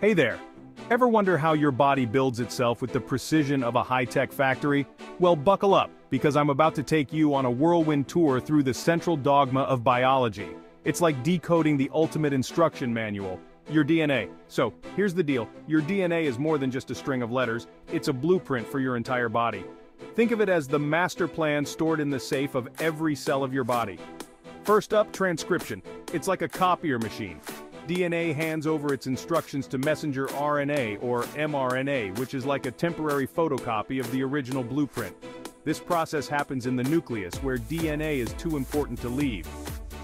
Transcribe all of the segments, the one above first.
Hey there. Ever wonder how your body builds itself with the precision of a high-tech factory? Well, buckle up, because I'm about to take you on a whirlwind tour through the central dogma of biology. It's like decoding the ultimate instruction manual, your DNA. So, here's the deal, your DNA is more than just a string of letters, it's a blueprint for your entire body. Think of it as the master plan stored in the safe of every cell of your body. First up, transcription. It's like a copier machine. DNA hands over its instructions to messenger RNA or mRNA, which is like a temporary photocopy of the original blueprint. This process happens in the nucleus, where DNA is too important to leave.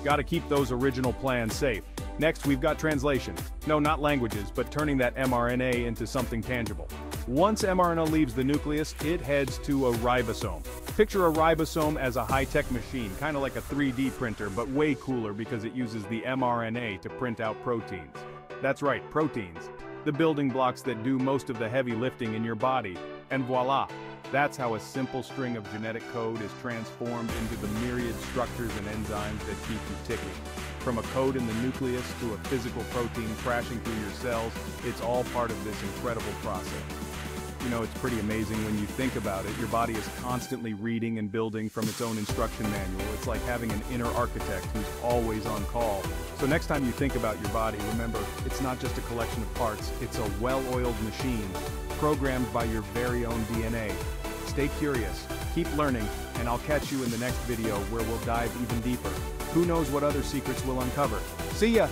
Gotta keep those original plans safe. Next, we've got translation. No, not languages, but turning that mRNA into something tangible. Once mRNA leaves the nucleus, it heads to a ribosome. Picture a ribosome as a high-tech machine, kind of like a 3D printer, but way cooler because it uses the mRNA to print out proteins. That's right, proteins. The building blocks that do most of the heavy lifting in your body. And voila! That's how a simple string of genetic code is transformed into the myriad structures and enzymes that keep you ticking. From a code in the nucleus to a physical protein crashing through your cells, it's all part of this incredible process. You know, it's pretty amazing when you think about it. Your body is constantly reading and building from its own instruction manual. It's like having an inner architect who's always on call. So next time you think about your body, remember, it's not just a collection of parts, it's a well-oiled machine, programmed by your very own DNA. Stay curious, keep learning, and I'll catch you in the next video where we'll dive even deeper. Who knows what other secrets we'll uncover. See ya!